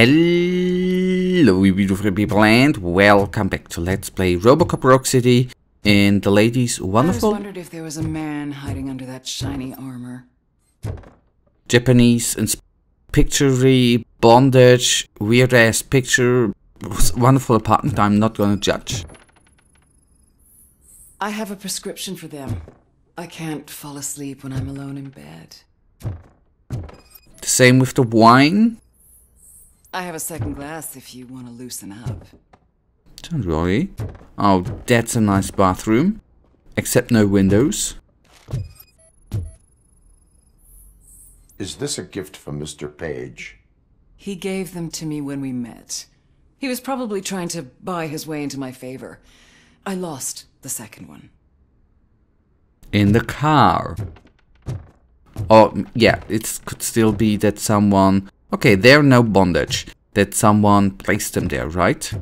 Hello, beautiful people, and welcome back to Let's Play Robocop Rogue City in the ladies' wonderful I wondered if there was a man hiding under that shiny armor. Japanese and picturey bondage, weird ass picture, wonderful apartment. I'm not gonna judge. I have a prescription for them. I can't fall asleep when I'm alone in bed. The same with the wine. I have a second glass if you want to loosen up. Don't worry. Oh, that's a nice bathroom. Except no windows. Is this a gift from Mr. Page? He gave them to me when we met. He was probably trying to buy his way into my favor. I lost the second one. in the car. Oh, or yeah, it could still be that someone. Okay, there are no bondage. That someone placed them there, right?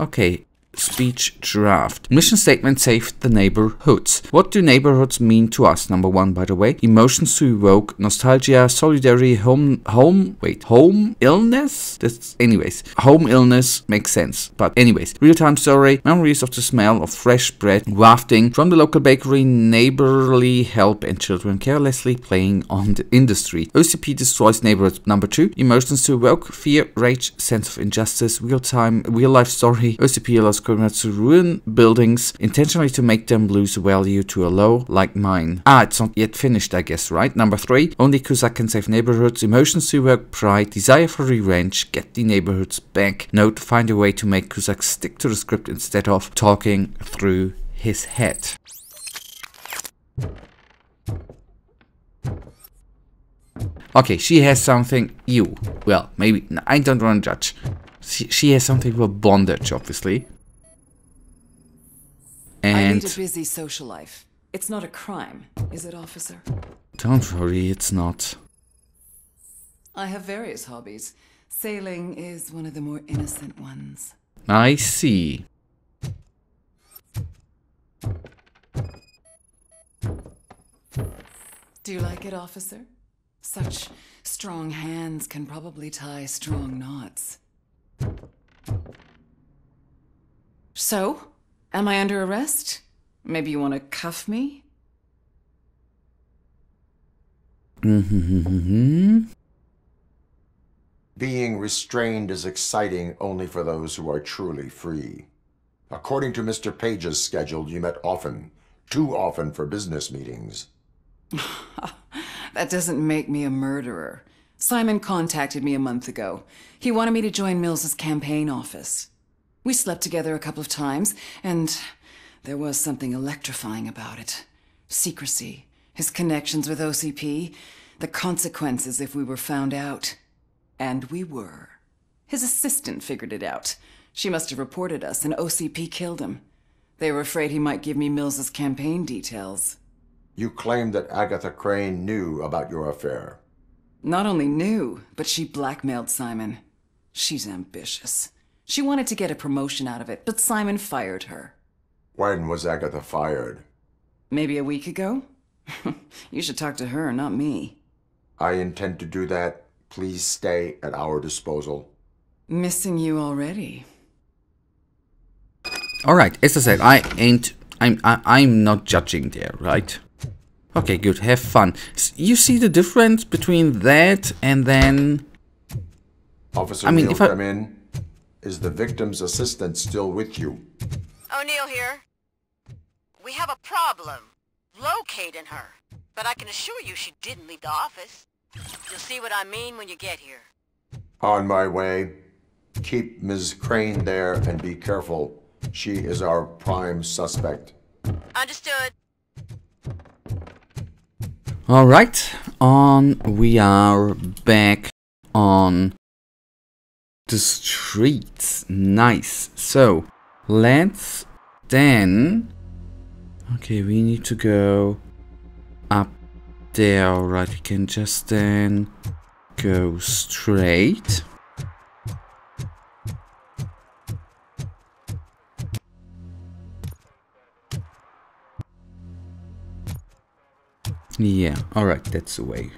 Okay. Speech draft. Mission statement saved the neighborhoods. What do neighborhoods mean to us? Number one, by the way. Emotions to evoke, nostalgia, solidarity, home, home, wait, home illness? That's, anyways, home illness makes sense. But anyways, real-time story, memories of the smell of fresh bread, wafting from the local bakery, neighborly help, and children carelessly playing on the industry. OCP destroys neighborhoods. Number two, emotions to evoke, fear, rage, sense of injustice, real-time, real-life story. OCP allows to ruin buildings intentionally to make them lose value to a low like mine. Ah, it's not yet finished, I guess, right? Number three, only Kuzak can save neighborhoods. Emotions to evoke, pride, desire for revenge, get the neighborhoods back. Note, find a way to make Kuzak stick to the script instead of talking through his head. Okay, she has something. You. Well, maybe. I don't want to judge. She, she has something for bondage, obviously. I lead And a busy social life. It's not a crime, is it, officer? don't worry, it's not. I have various hobbies. Sailing is one of the more innocent ones. I see. Do you like it, officer? Such strong hands can probably tie strong knots. So, am I under arrest? Maybe you want to cuff me? Mm-hmm. Being restrained is exciting only for those who are truly free. According to Mr. Page's schedule, you met often, too often for business meetings. That doesn't make me a murderer. Simon contacted me a month ago. He wanted me to join Mills's campaign office. We slept together a couple of times, and there was something electrifying about it. Secrecy, his connections with OCP, the consequences if we were found out. And we were. His assistant figured it out. She must have reported us, and OCP killed him. They were afraid he might give me Mills's campaign details. You claim that Agatha Crane knew about your affair. Not only knew, but she blackmailed Simon. She's ambitious. She wanted to get a promotion out of it, but Simon fired her. When was Agatha fired? Maybe a week ago? you should talk to her, not me. I intend to do that. Please stay at our disposal. Missing you already. All right. As I said, I ain't. I'm. I, I'm not judging there, right? Okay, good. Have fun. S- You see the difference between that and then. Officer I mean, Neal, if I- come in. Is the victim's assistant still with you? O'Neill here. We have a problem locating her, but I can assure you she didn't leave the office. You'll see what I mean when you get here. On my way. Keep Ms. Crane there and be careful. She is our prime suspect. Understood. All right. On. We are back on the streets. Nice. So let's then. Okay, we need to go up there. All right, we can just then go straight. Yeah, alright, that's the way.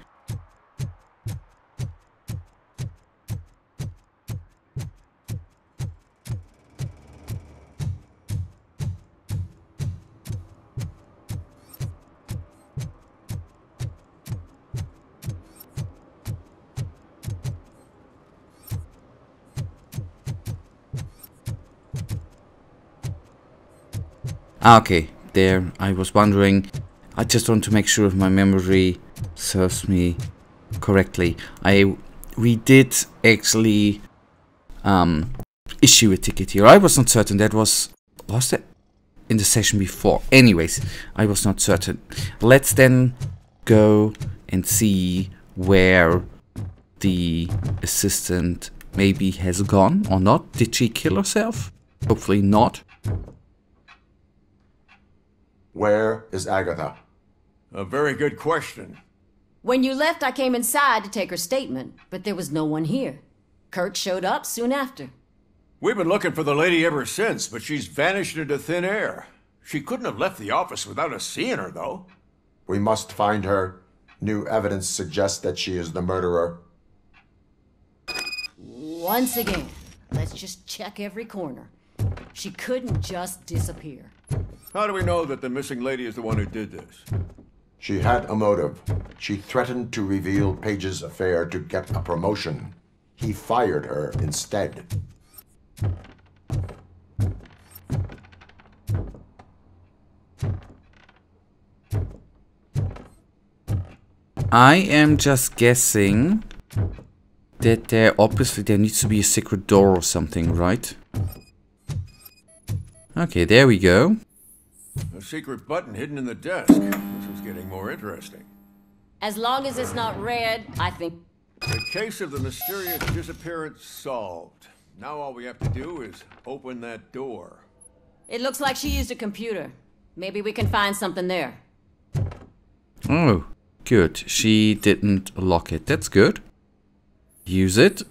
Ah, okay, there. I was wondering. I just want to make sure if my memory serves me correctly. I we did actually um, issue a ticket here. I was not certain that was was that in the session before. Anyways, I was not certain. Let's then go and see where the assistant maybe has gone or not. Did she kill herself? Hopefully not. Where is Agatha? A very good question. When you left, I came inside to take her statement, but there was no one here. Kurt showed up soon after. We've been looking for the lady ever since, but she's vanished into thin air. She couldn't have left the office without us seeing her, though. We must find her. New evidence suggests that she is the murderer. Once again, let's just check every corner. She couldn't just disappear. How do we know that the missing lady is the one who did this? She had a motive. She threatened to reveal Page's affair to get a promotion. He fired her instead. I am just guessing that there obviously there needs to be a secret door or something, right? Okay, there we go. A secret button hidden in the desk. This is getting more interesting. As long as it's not red, I think. The case of the mysterious disappearance solved. Now all we have to do is open that door. It looks like she used a computer. Maybe we can find something there. Oh, good. She didn't lock it. That's good. Use it.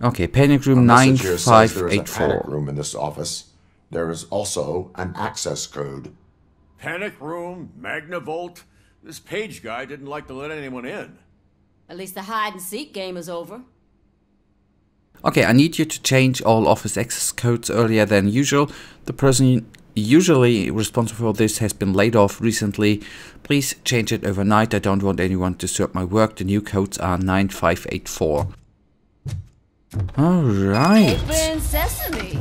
Okay, panic room A message here says there is a panic room in this office. There is also an access code. Panic room, Magnavolt. This page guy didn't like to let anyone in. At least the hide and seek game is over. Okay, I need you to change all office access codes earlier than usual. The person usually responsible for this has been laid off recently. Please change it overnight. I don't want anyone to disturb my work. The new codes are 9584. Alright. Open sesame!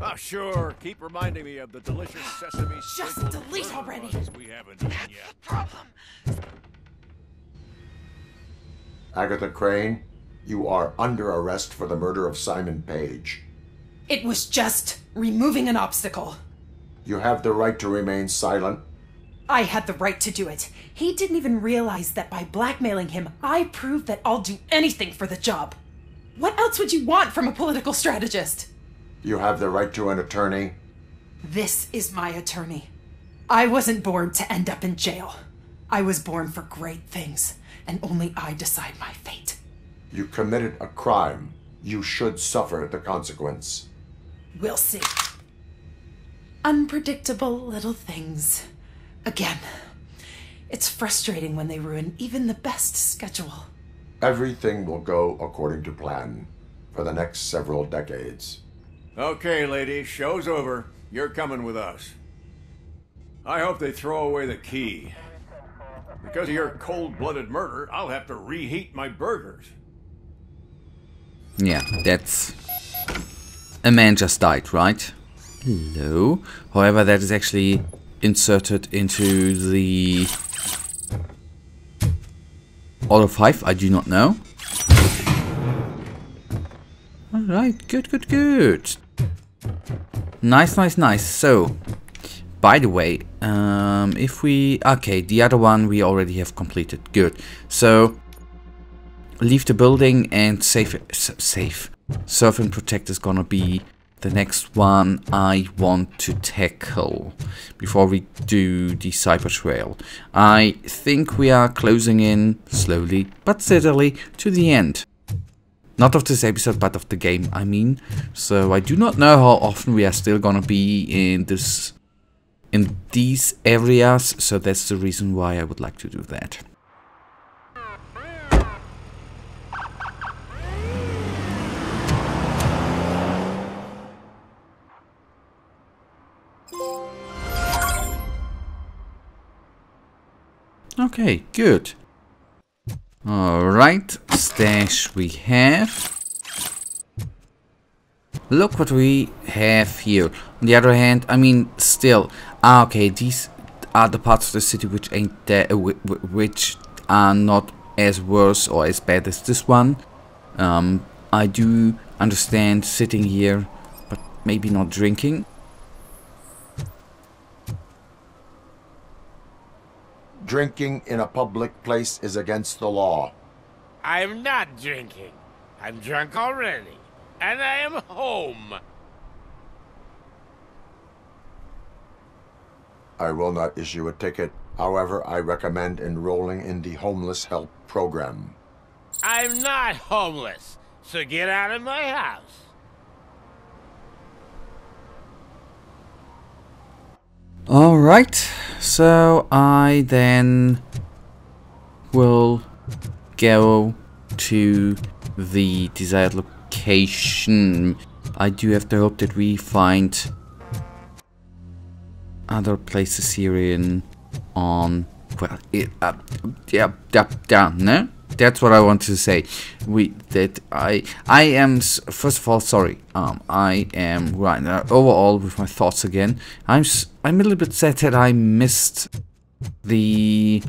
Ah, sure. Keep reminding me of the delicious sesame Just delete already. we haven't eaten yet. problem. Agatha Crane, you are under arrest for the murder of Simon Page. It was just removing an obstacle. You have the right to remain silent. I had the right to do it. He didn't even realize that by blackmailing him, I proved that I'll do anything for the job. What else would you want from a political strategist? You have the right to an attorney. This is my attorney. I wasn't born to end up in jail. I was born for great things, and only I decide my fate. You committed a crime. You should suffer the consequence. We'll see. Unpredictable little things. Again, it's frustrating when they ruin even the best schedule. Everything will go according to plan for the next several decades. Okay, lady, show's over. You're coming with us. I hope they throw away the key. Because of your cold-blooded murder, I'll have to reheat my burgers. Yeah, that's... A man just died, right? Hello. However, that is actually inserted into the... Auto 5, I do not know. Alright, good, good, good. Nice, nice, nice. So, by the way, um, if we... Okay, the other one we already have completed. Good. So, leave the building and save save serve and protect is gonna be the next one I want to tackle before we do the cyber trail. I think we are closing in slowly but steadily to the end. Not of this episode, but of the game, I mean. So I do not know how often we are still gonna be in this in these areas, so that's the reason why I would like to do that. Okay, good. Alright, stash we have. look what we have here. On the other hand, I mean, still, ah, okay, these are the parts of the city which ain't there, uh, which are not as worse or as bad as this one. Um, I do understand sitting here, but maybe not drinking. Drinking in a public place is against the law. I'm not drinking. I'm drunk already. And I am home. I will not issue a ticket. However, I recommend enrolling in the homeless help program. I'm not homeless, so get out of my house. Alright, so I then will go to the desired location. I do have to hope that we find other places here in on well it uh, yeah yeah, yeah no that's what I want to say we that I I am first of all sorry um I am right now overall with my thoughts again I'm I'm a little bit sad that I missed the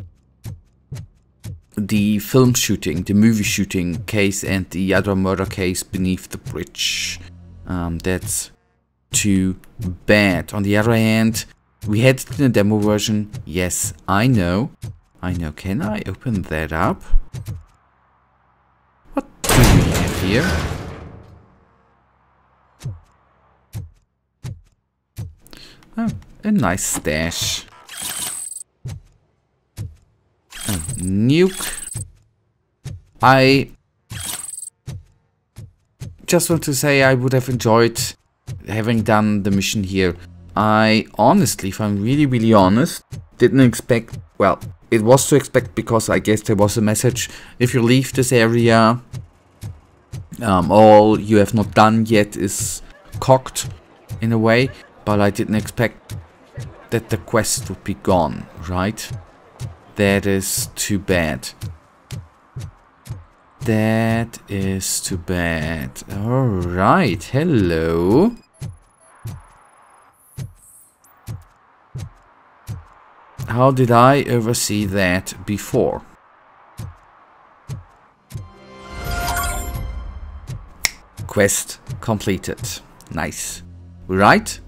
the film shooting the movie shooting case and the other murder case beneath the bridge um that's too bad on the other hand we had the demo version. Yes, I know. I know. Can I open that up? What do we have here? Oh, a nice stash. A nuke. I just want to say I would have enjoyed having done the mission here I honestly, if I'm really, really honest, didn't expect, well, it was to expect because I guess there was a message, if you leave this area, um, all you have not done yet is cocked in a way, but I didn't expect that the quest would be gone, right? That is too bad. That is too bad. Alright, hello. How did I ever see that before? Quest completed. Nice. Right?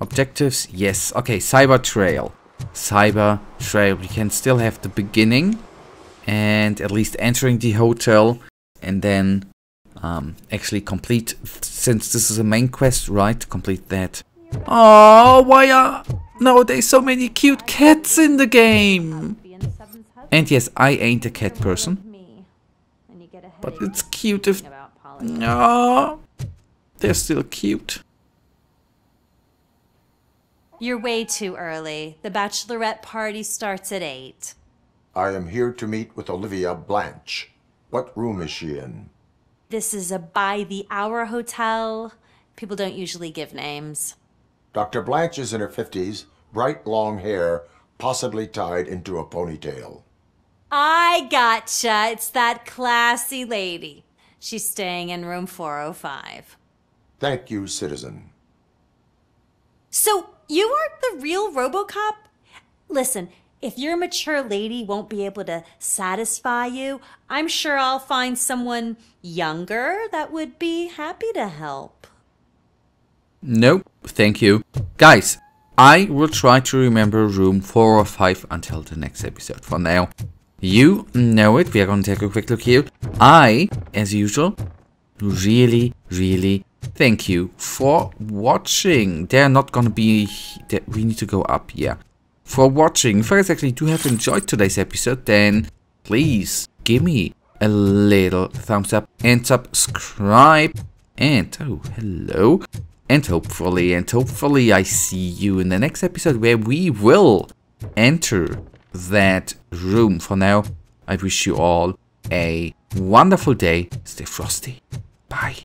Objectives? Yes. Okay, Cyber Trail. Cyber Trail. We can still have the beginning and at least entering the hotel and then um, actually complete, since this is a main quest, right? Complete that. Oh, why are nowadays so many cute cats in the game? And yes, I ain't a cat person. But it's cute if... Oh, they're still cute. You're way too early. The bachelorette party starts at 8. I am here to meet with Olivia Blanche. What room is she in? This is a by the hour hotel. People don't usually give names. Dr. Blanche is in her 50s, bright long hair, possibly tied into a ponytail. I gotcha. It's that classy lady. She's staying in room 405. Thank you, citizen. So, you aren't the real Robocop? Listen, if your mature lady won't be able to satisfy you, I'm sure I'll find someone younger that would be happy to help. Nope, thank you. Guys, I will try to remember room 4 or 5 until the next episode. For now, you know it. We are going to take a quick look here. I, as usual, really, really thank you for watching. They're not going to be... That we need to go up, yeah. For watching. If guys actually do have enjoyed today's episode, then please give me a little thumbs up and subscribe. And, oh, hello. And hopefully, and hopefully I see you in the next episode where we will enter that room. For now, I wish you all a wonderful day. Stay frosty. Bye.